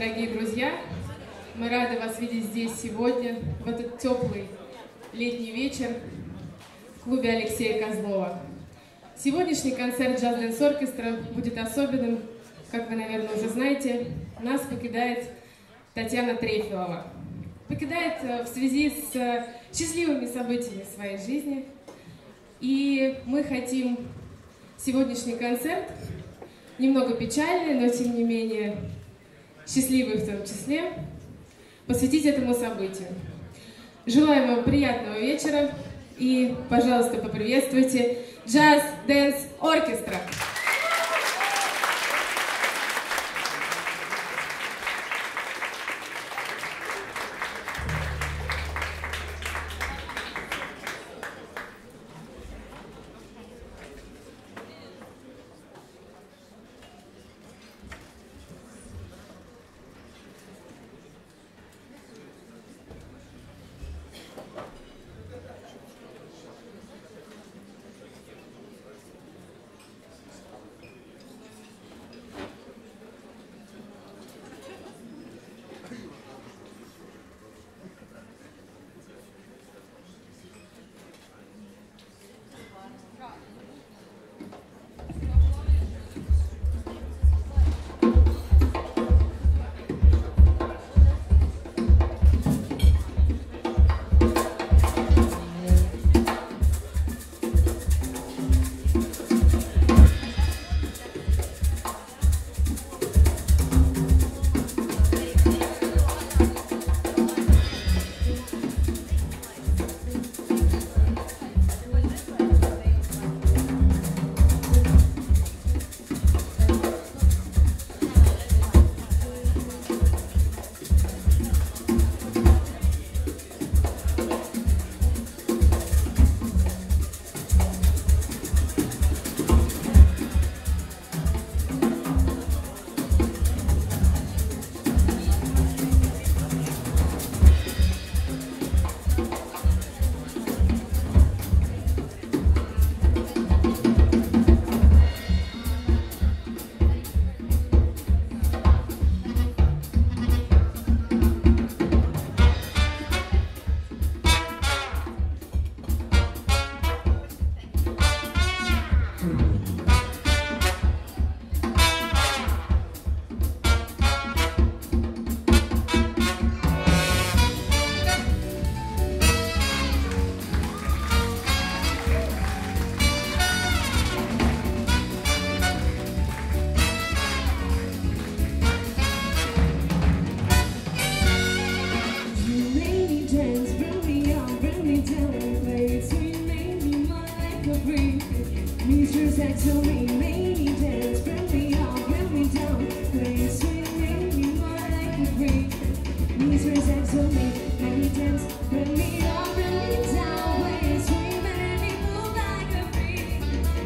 дорогие друзья! Мы рады вас видеть здесь сегодня, в этот теплый летний вечер в клубе Алексея Козлова. Сегодняшний концерт Dance Orchestra будет особенным, как вы, наверное, уже знаете. Нас покидает Татьяна Трефилова. Покидает э, в связи с э, счастливыми событиями своей жизни. И мы хотим сегодняшний концерт, немного печальный, но тем не менее счастливый в том числе, посвятить этому событию. Желаем вам приятного вечера и, пожалуйста, поприветствуйте Jazz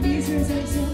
These are so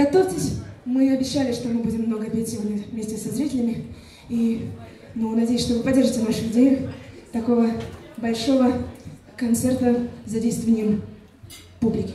Готовьтесь, мы обещали, что мы будем много петь сегодня вместе со зрителями. И ну, надеюсь, что вы поддержите нашу идею такого большого концерта с задействованием публики.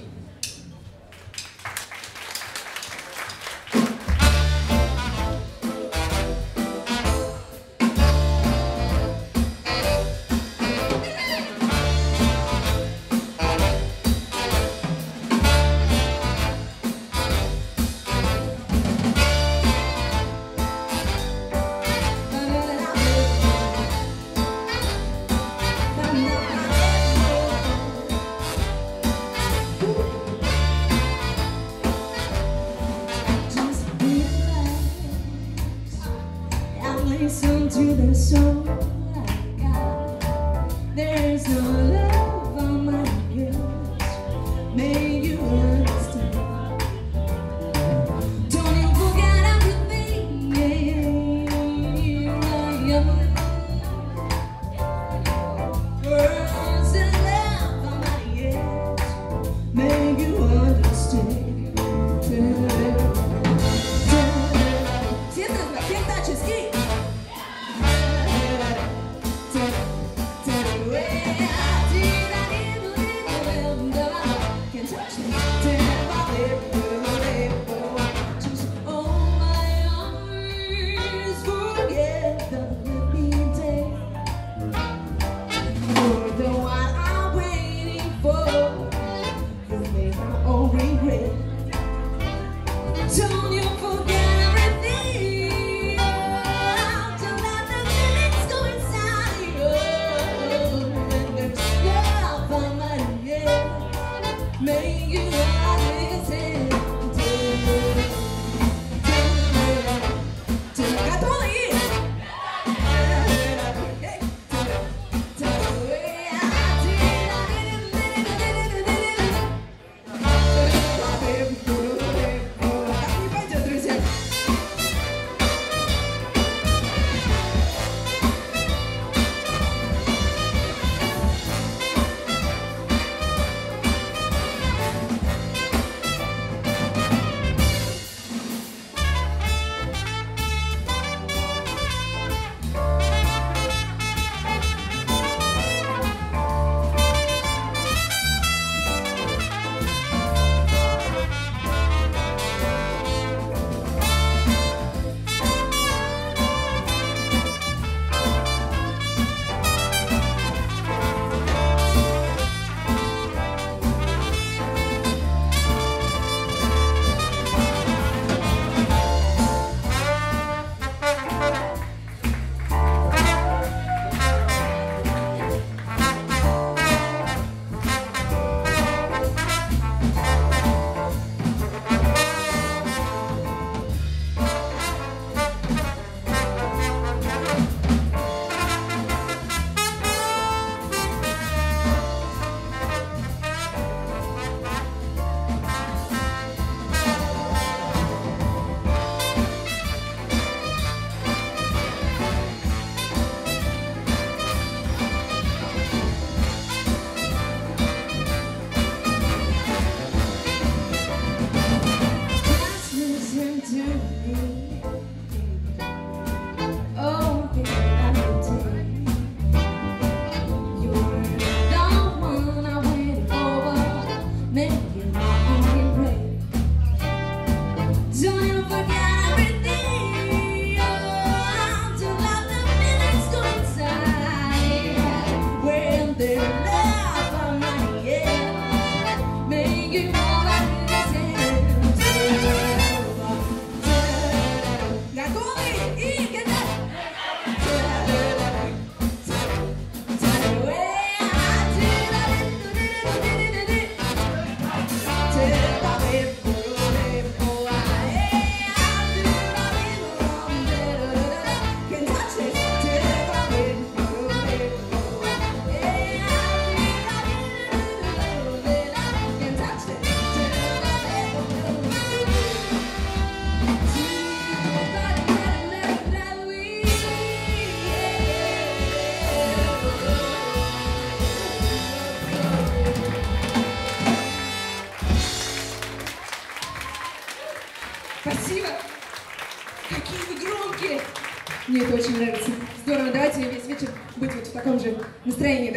Таком же настроении.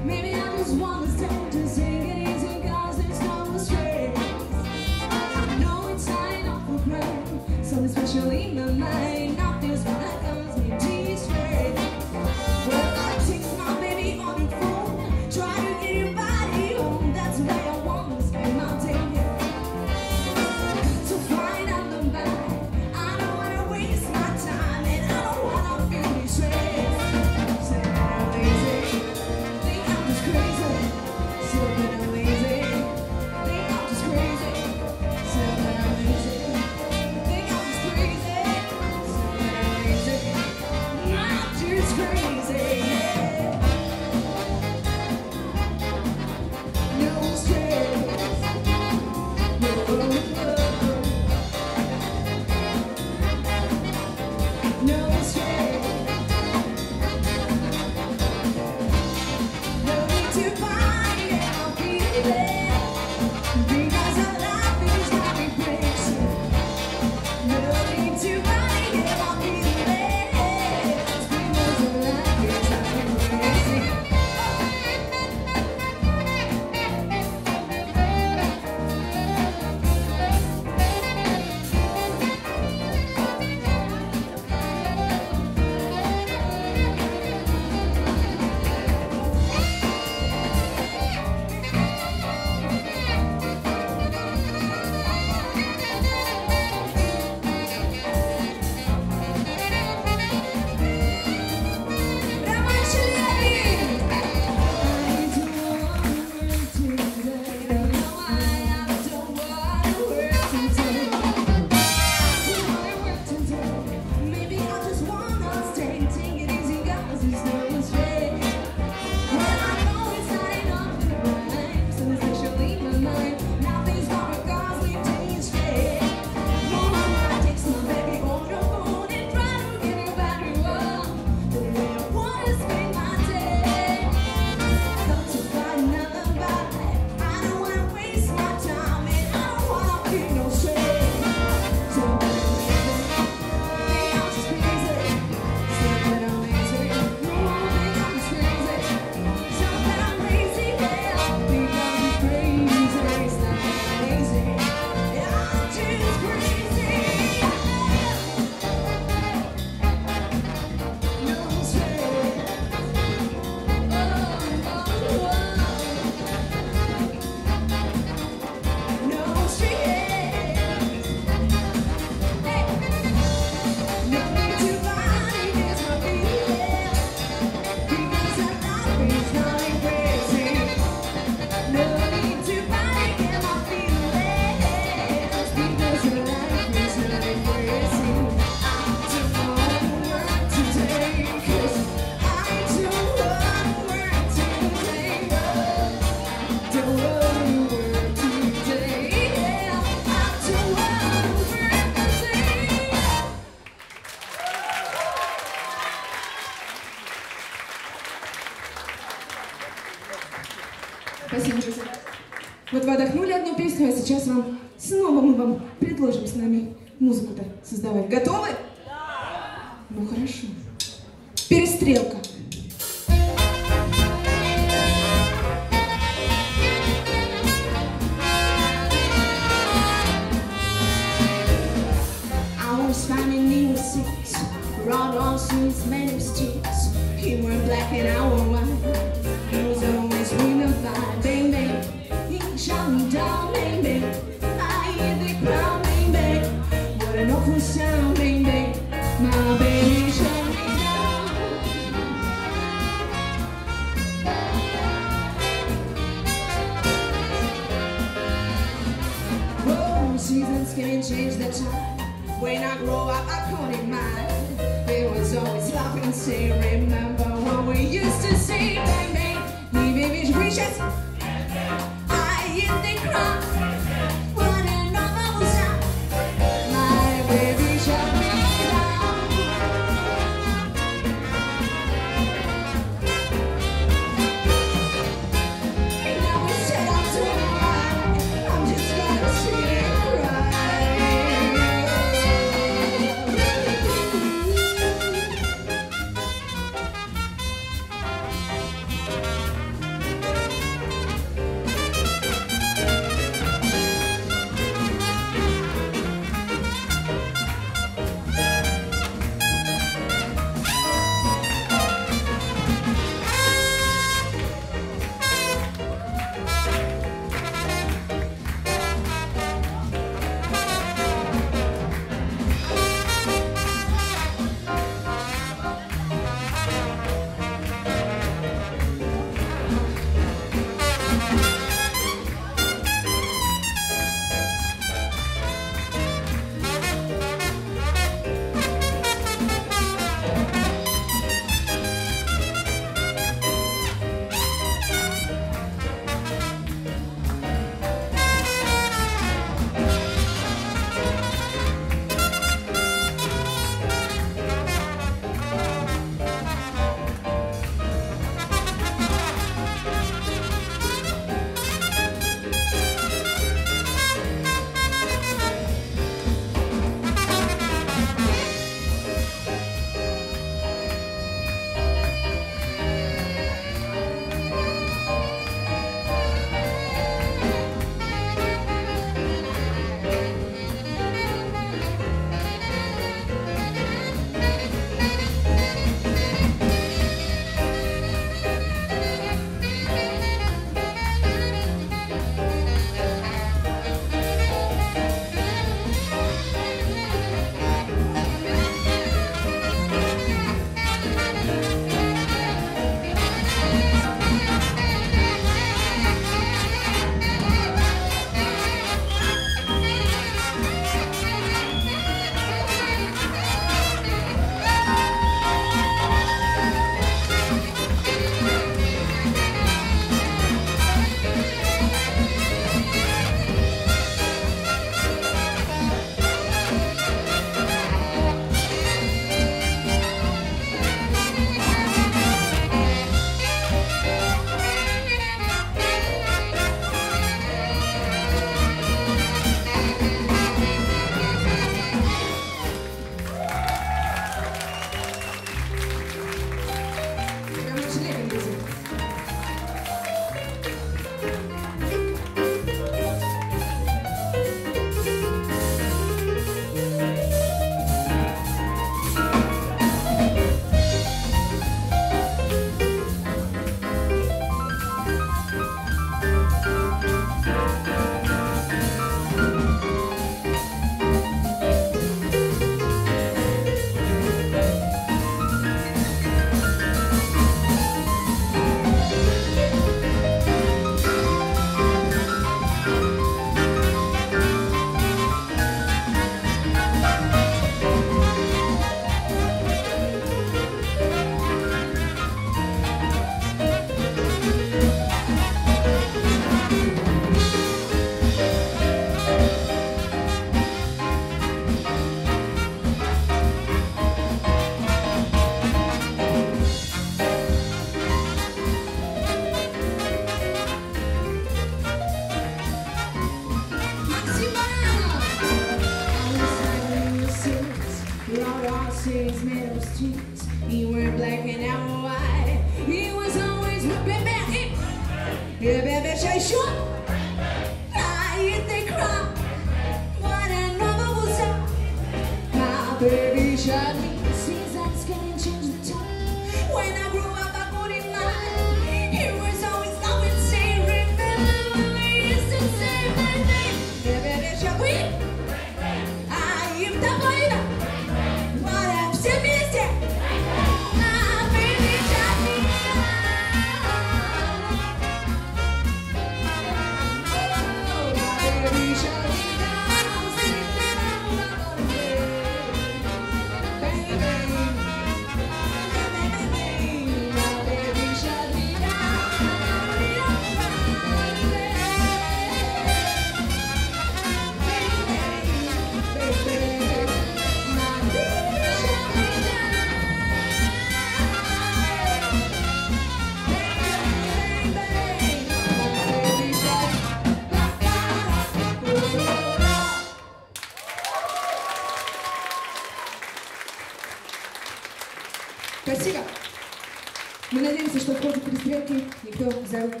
Давай.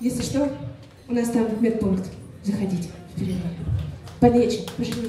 Если что, у нас там медпункт. Заходите, вперед. Полечим, поживем.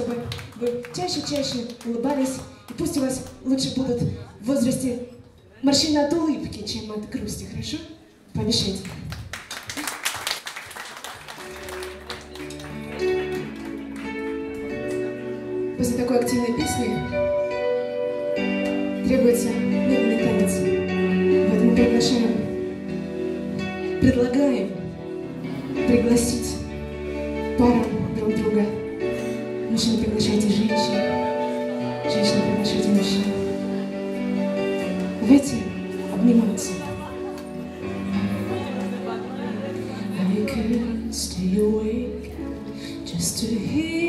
чтобы вы чаще-чаще улыбались, и пусть у вас лучше будут в возрасте морщины от улыбки, чем от грусти, хорошо? just to hear.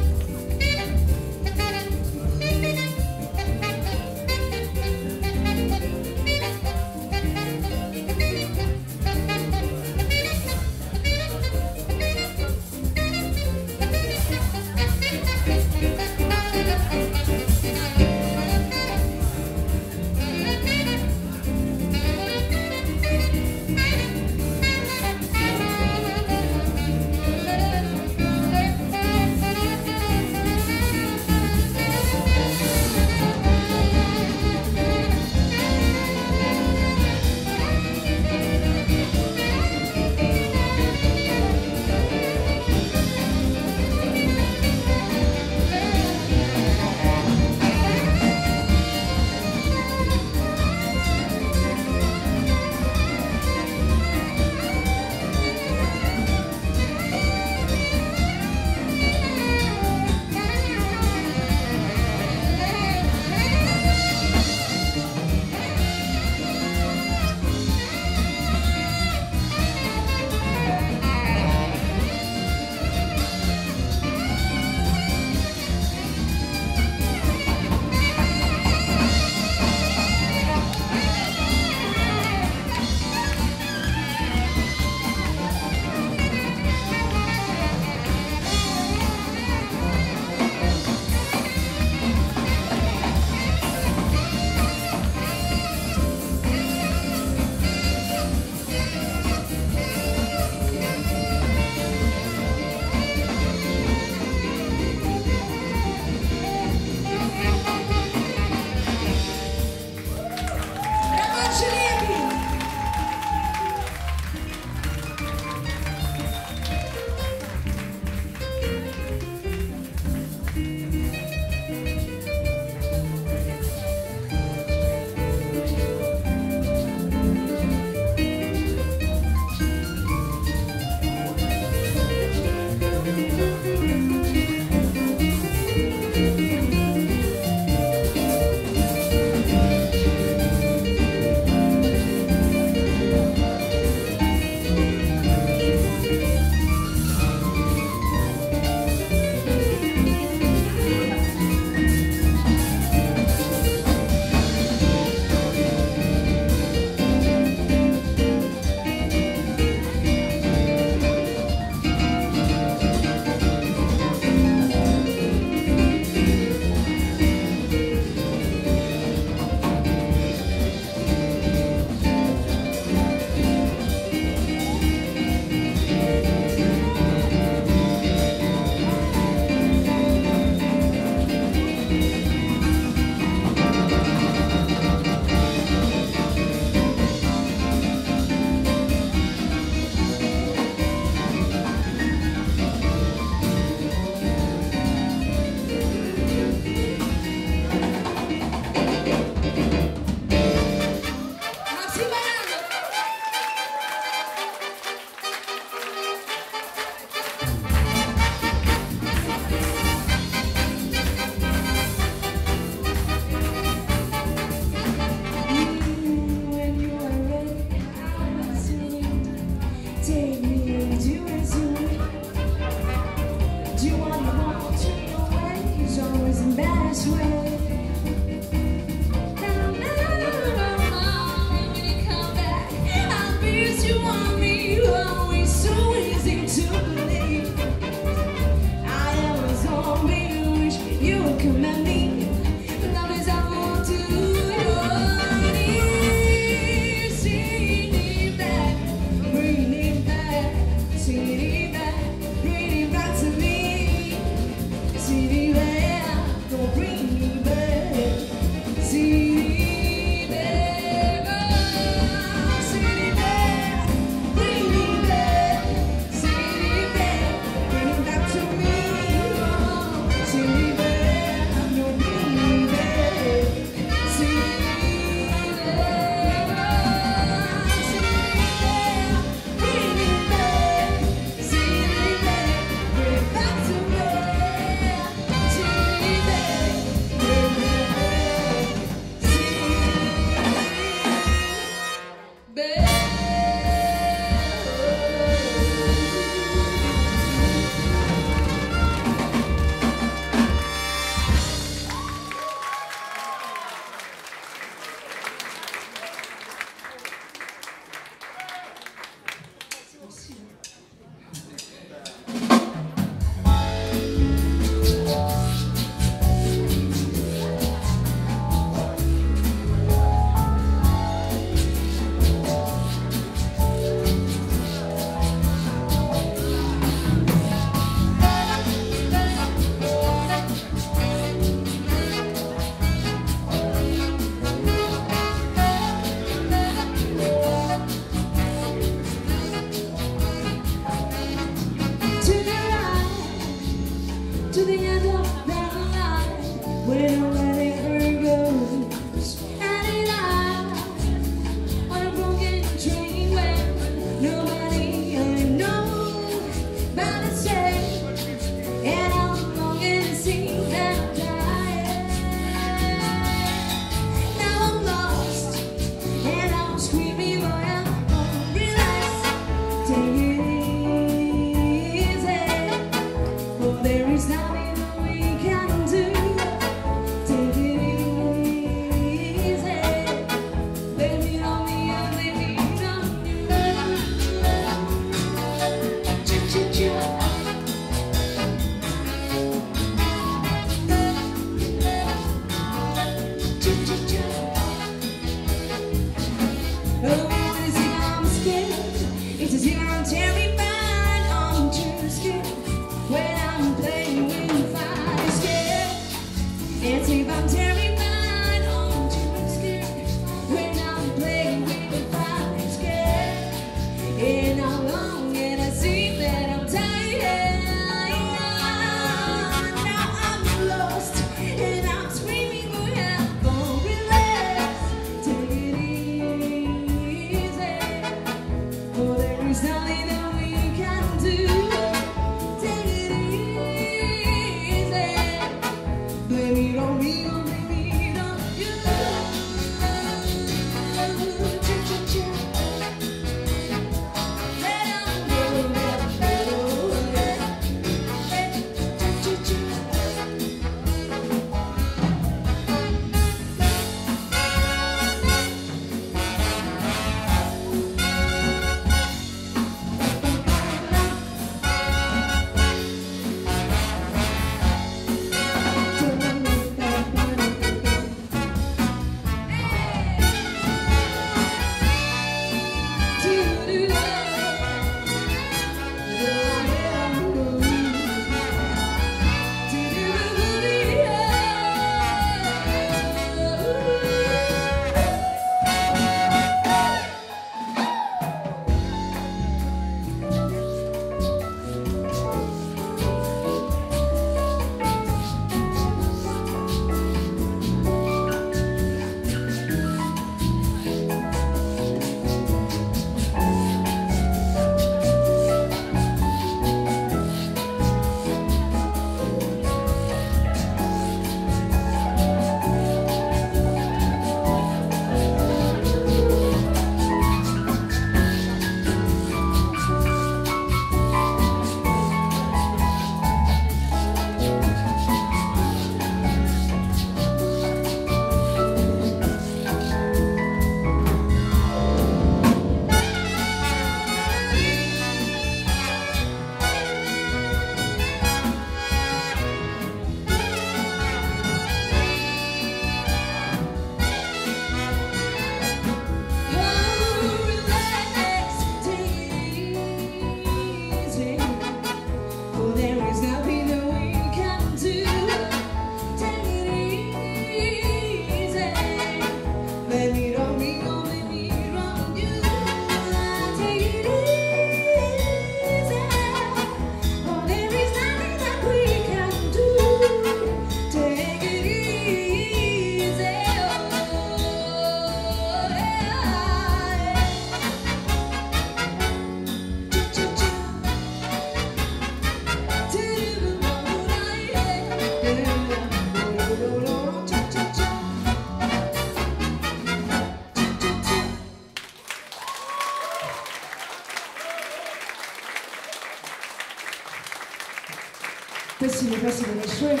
Спасибо большое.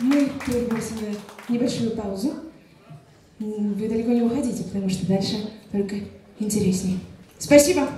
Мы прервем небольшую паузу. Вы далеко не уходите, потому что дальше только интереснее. Спасибо.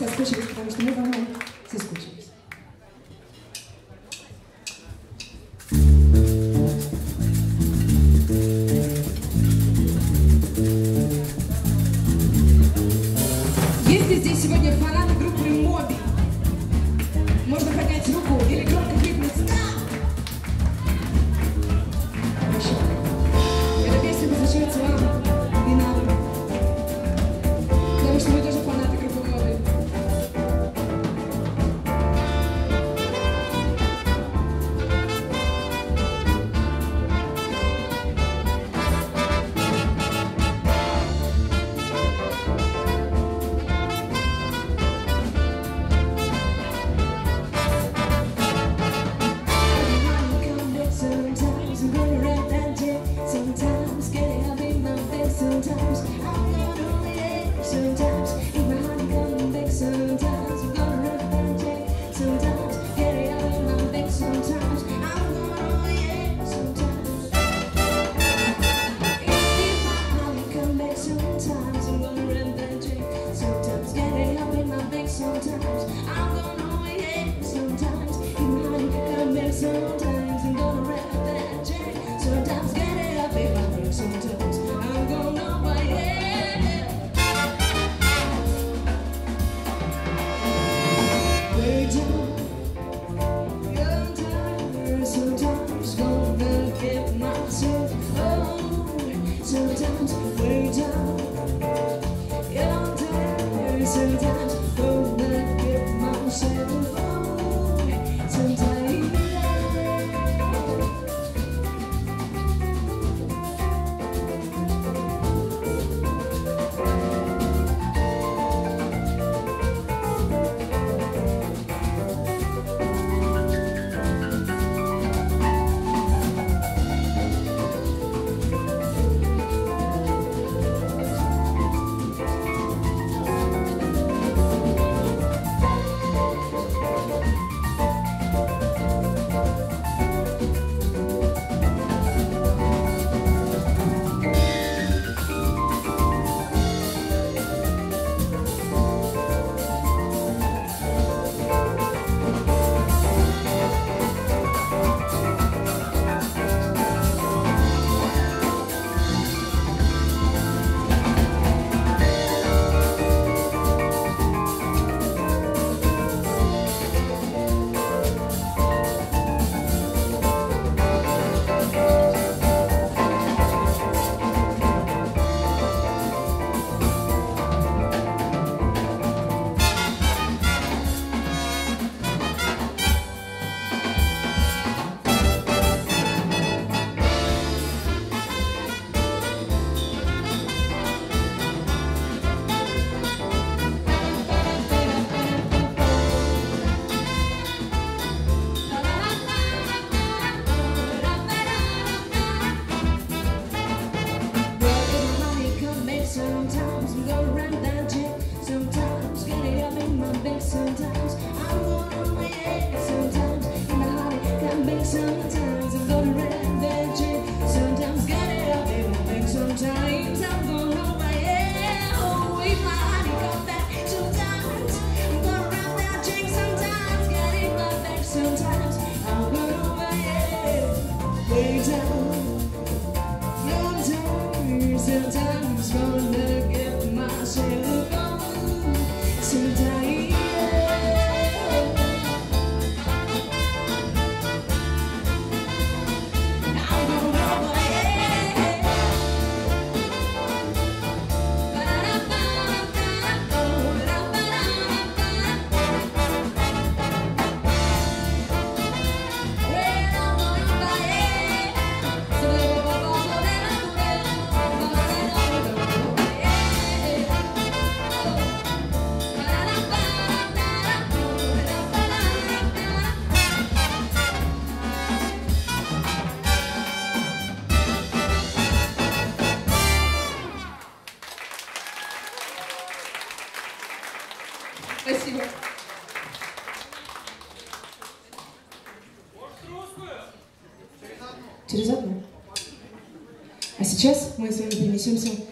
Если мы с вами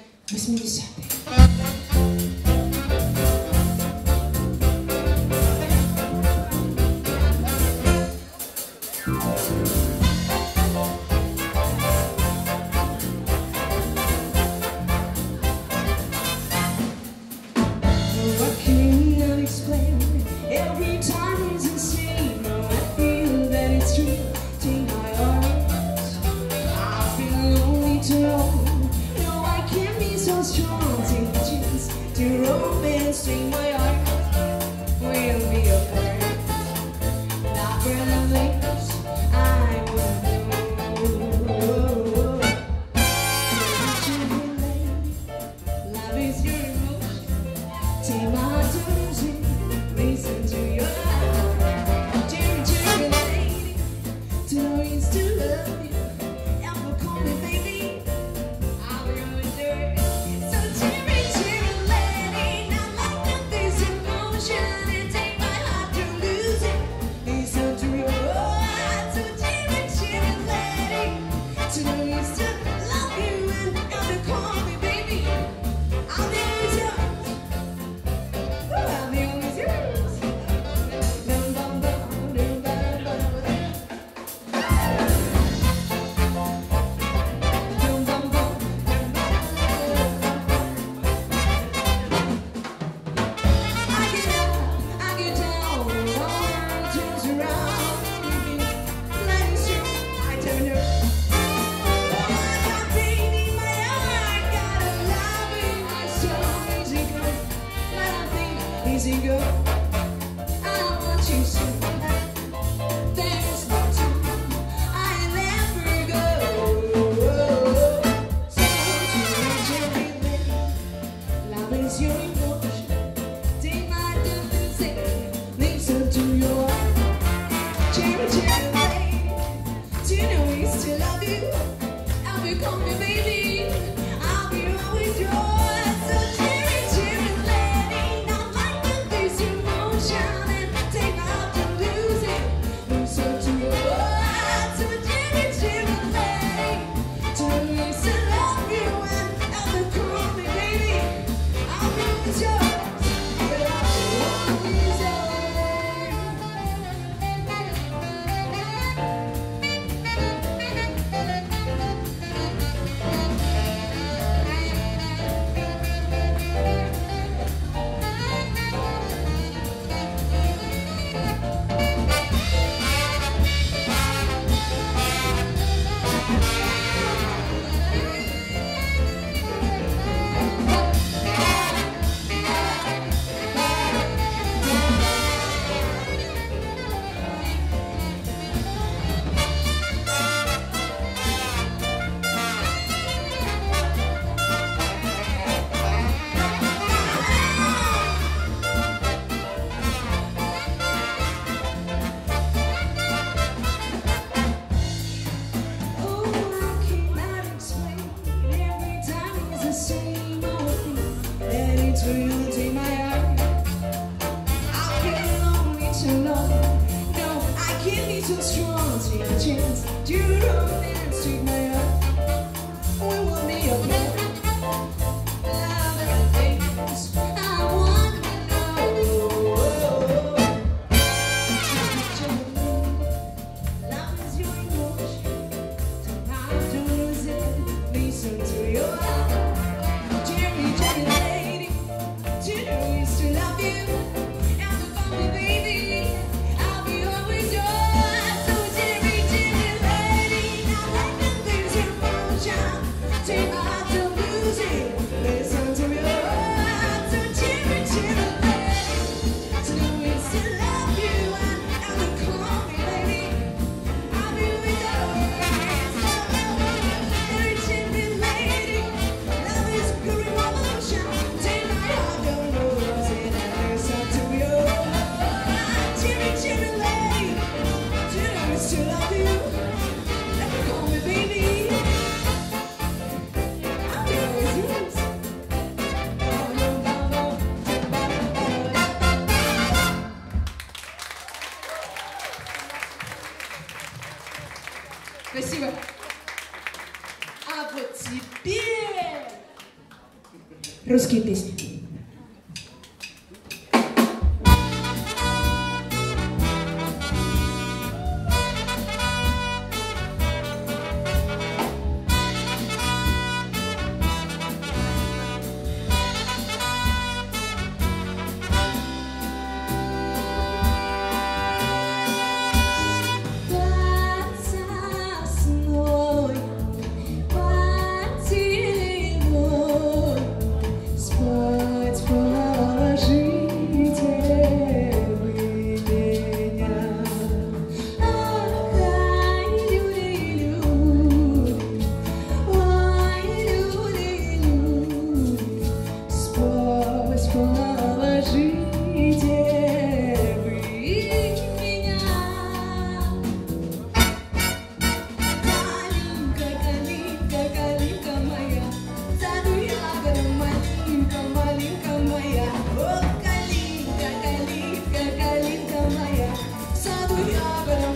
we are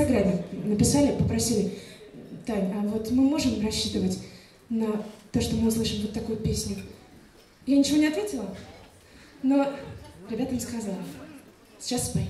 Инстаграме написали, попросили, Тань, а вот мы можем рассчитывать на то, что мы услышим вот такую песню? Я ничего не ответила, но ребятам сказала. Сейчас спой.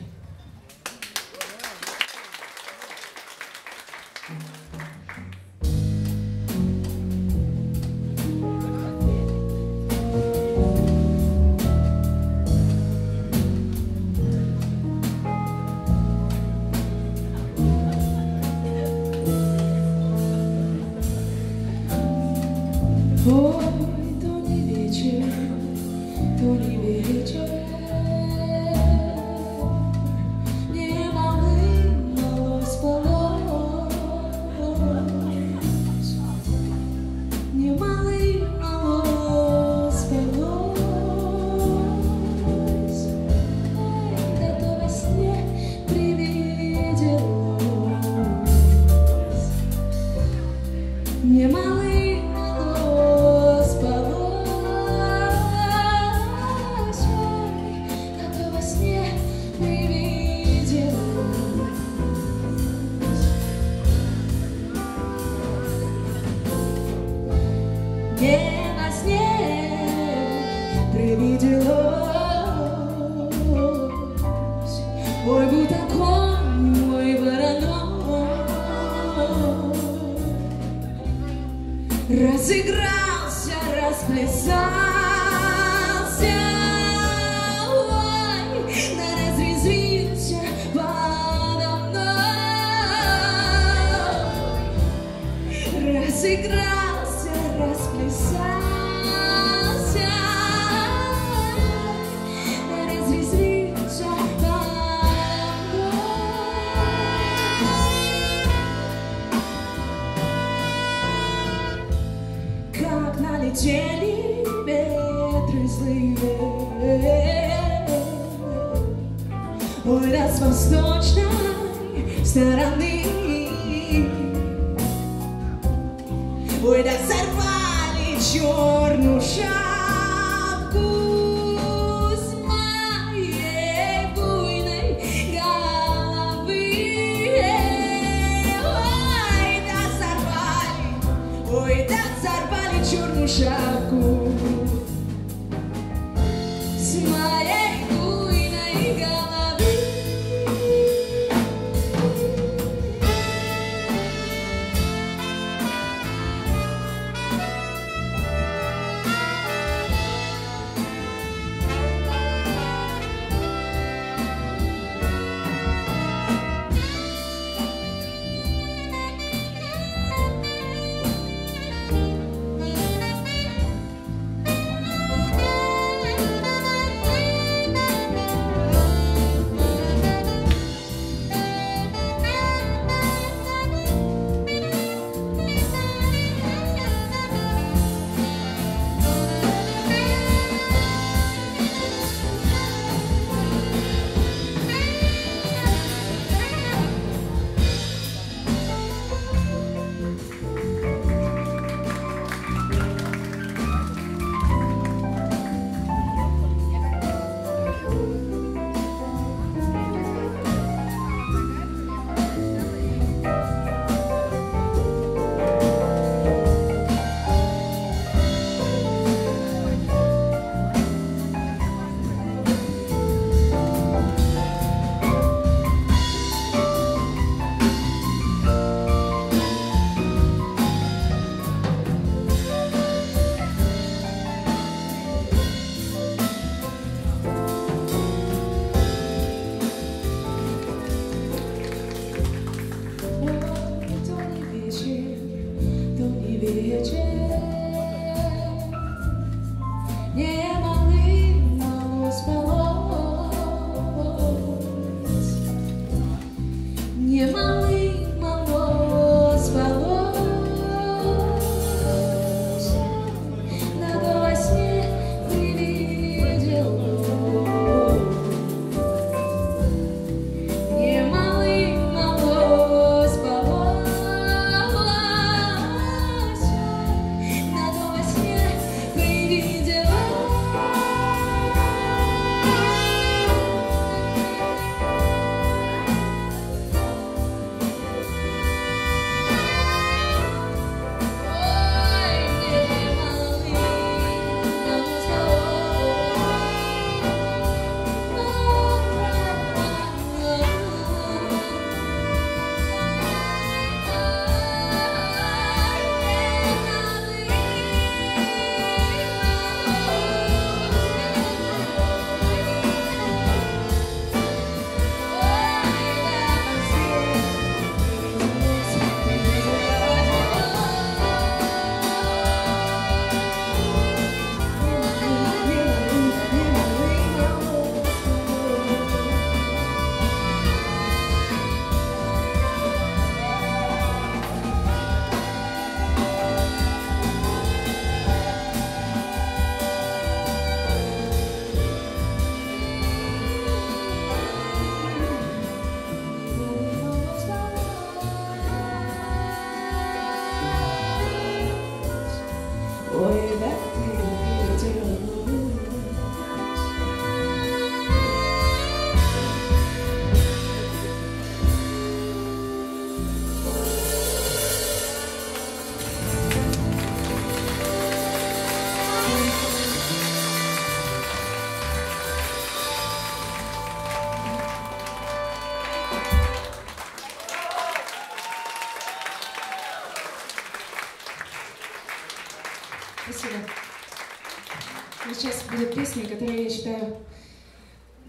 Песня, которая, я считаю,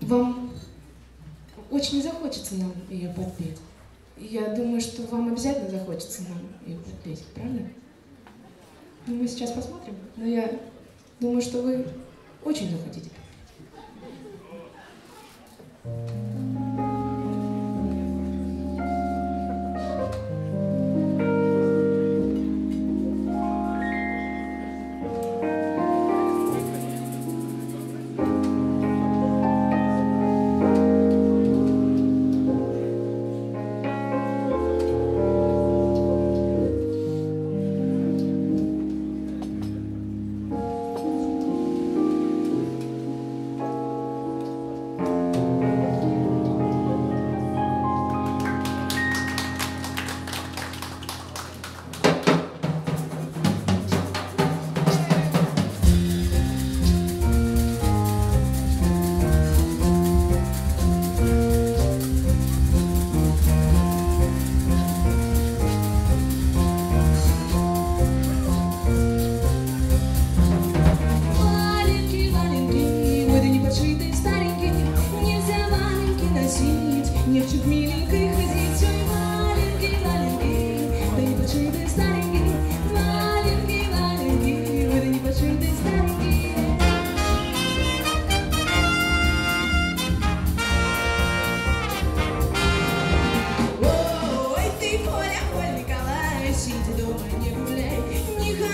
вам очень захочется нам ее подпеть. Я думаю, что вам обязательно захочется нам ее подпеть, правда? Ну, мы сейчас посмотрим, но я думаю, что вы очень захотите. Спасибо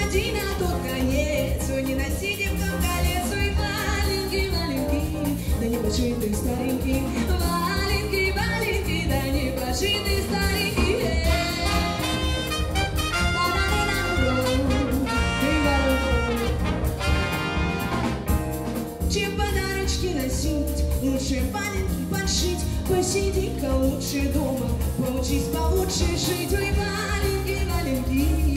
уходи на не носи девкам колец, ой, маленький, да не пошли ты старенький, маленький, да не пошли ты. Чем подарочки носить, лучше маленький подшить, посиди-ка лучше дома, поучись получше жить, ой, маленький, маленький.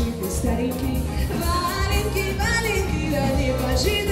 Лежит и старенький, маленький, маленький, да не пожит.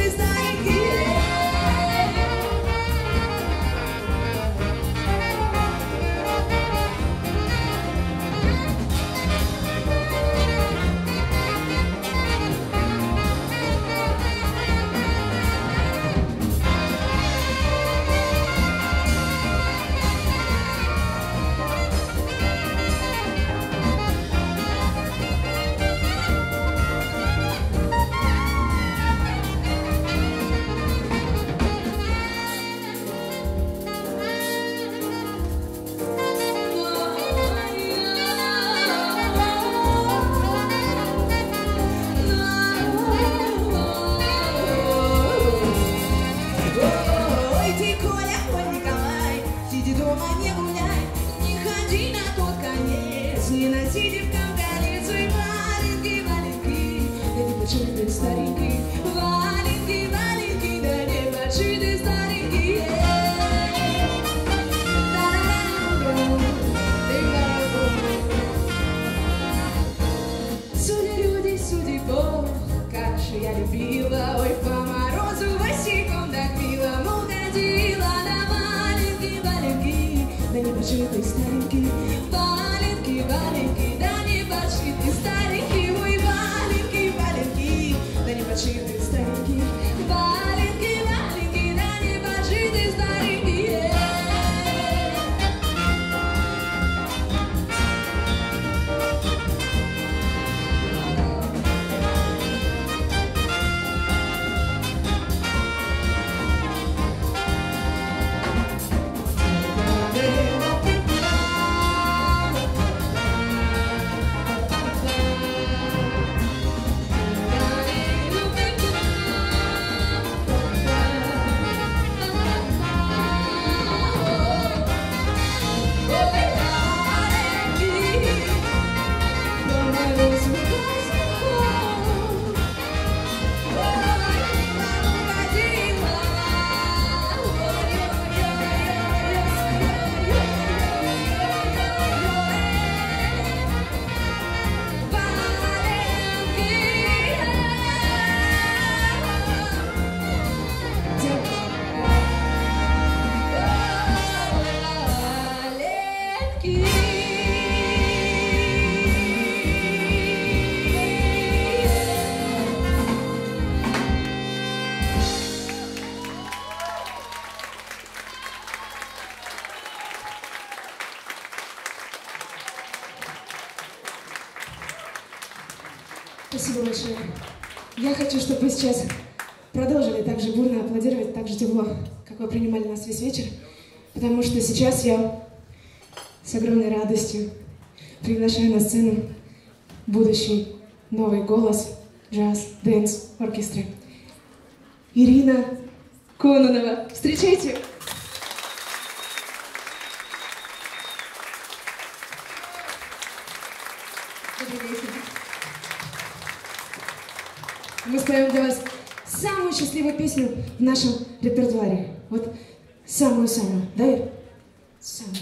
хочу, чтобы вы сейчас продолжили так же бурно аплодировать, так же тепло, как вы принимали нас весь вечер, потому что сейчас я с огромной радостью приглашаю на сцену будущий новый голос джаз-дэнс оркестра. Ирина Кононова. Встречайте! мы ставим для вас самую счастливую песню в нашем репертуаре. Вот самую-самую, да, Ир? Самую.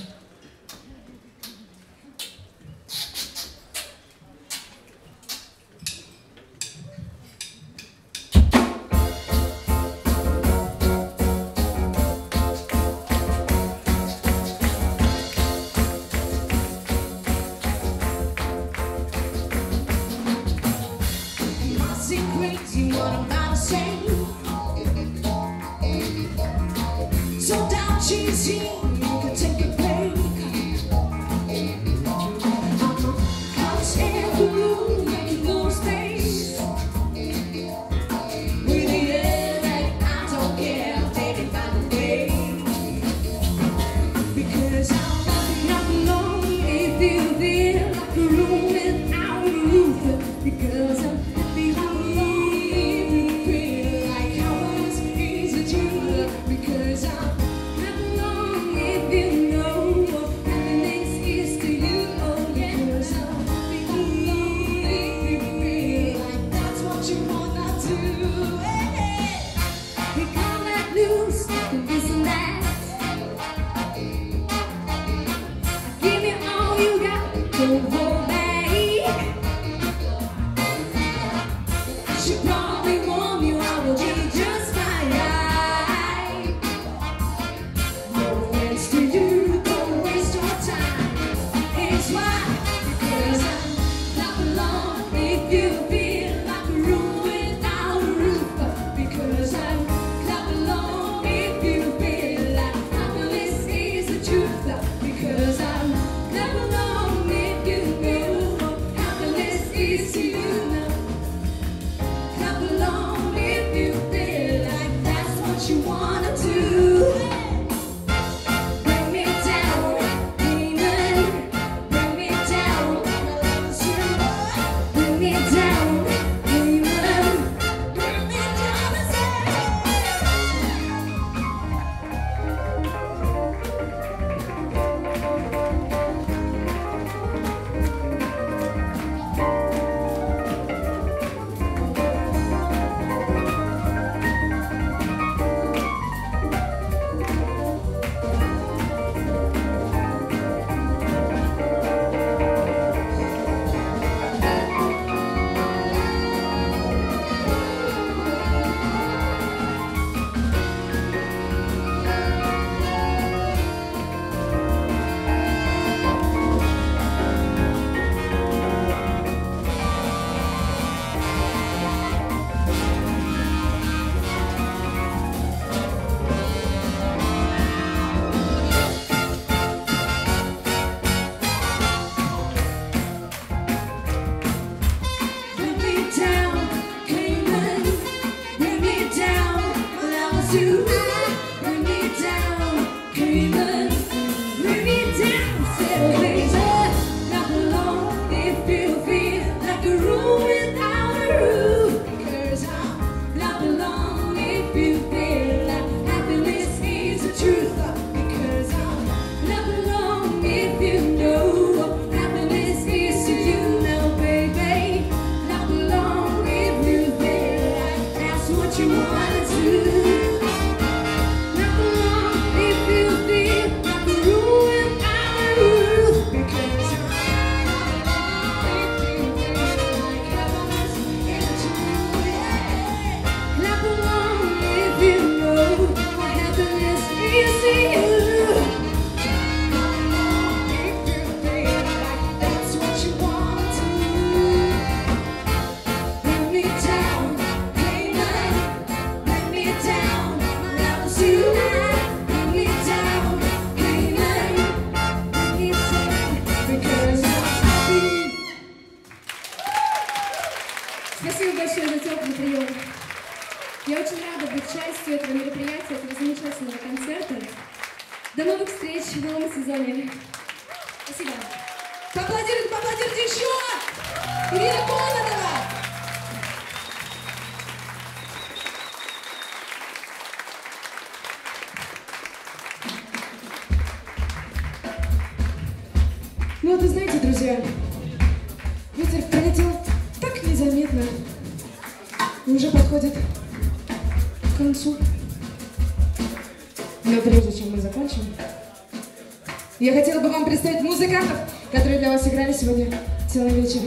Сегодня целый вечер.